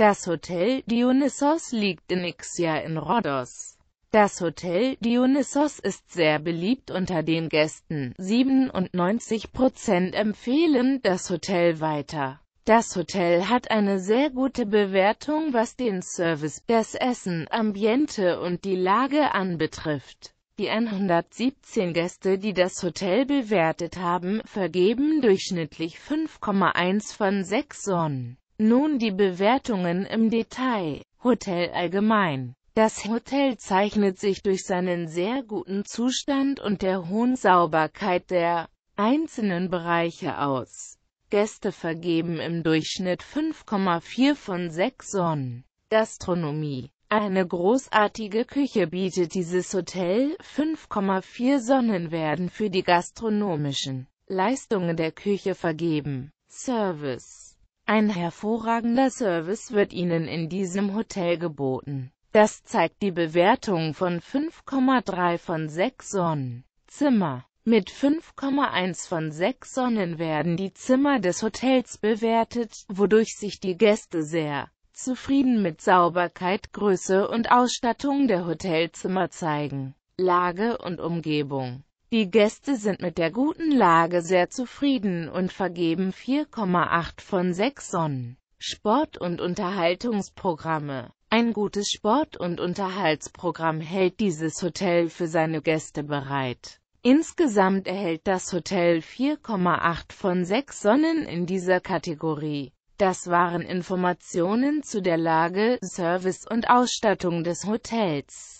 Das Hotel Dionysos liegt in Ixia in Rhodos. Das Hotel Dionysos ist sehr beliebt unter den Gästen. 97% empfehlen das Hotel weiter. Das Hotel hat eine sehr gute Bewertung, was den Service, das Essen, Ambiente und die Lage anbetrifft. Die 117 Gäste, die das Hotel bewertet haben, vergeben durchschnittlich 5,1 von 6 Sonnen. Nun die Bewertungen im Detail. Hotel allgemein. Das Hotel zeichnet sich durch seinen sehr guten Zustand und der hohen Sauberkeit der einzelnen Bereiche aus. Gäste vergeben im Durchschnitt 5,4 von 6 Sonnen. Gastronomie. Eine großartige Küche bietet dieses Hotel. 5,4 Sonnen werden für die gastronomischen Leistungen der Küche vergeben. Service ein hervorragender Service wird Ihnen in diesem Hotel geboten. Das zeigt die Bewertung von 5,3 von 6 Sonnen. Zimmer Mit 5,1 von 6 Sonnen werden die Zimmer des Hotels bewertet, wodurch sich die Gäste sehr zufrieden mit Sauberkeit, Größe und Ausstattung der Hotelzimmer zeigen. Lage und Umgebung die Gäste sind mit der guten Lage sehr zufrieden und vergeben 4,8 von 6 Sonnen. Sport- und Unterhaltungsprogramme Ein gutes Sport- und Unterhaltsprogramm hält dieses Hotel für seine Gäste bereit. Insgesamt erhält das Hotel 4,8 von 6 Sonnen in dieser Kategorie. Das waren Informationen zu der Lage, Service und Ausstattung des Hotels.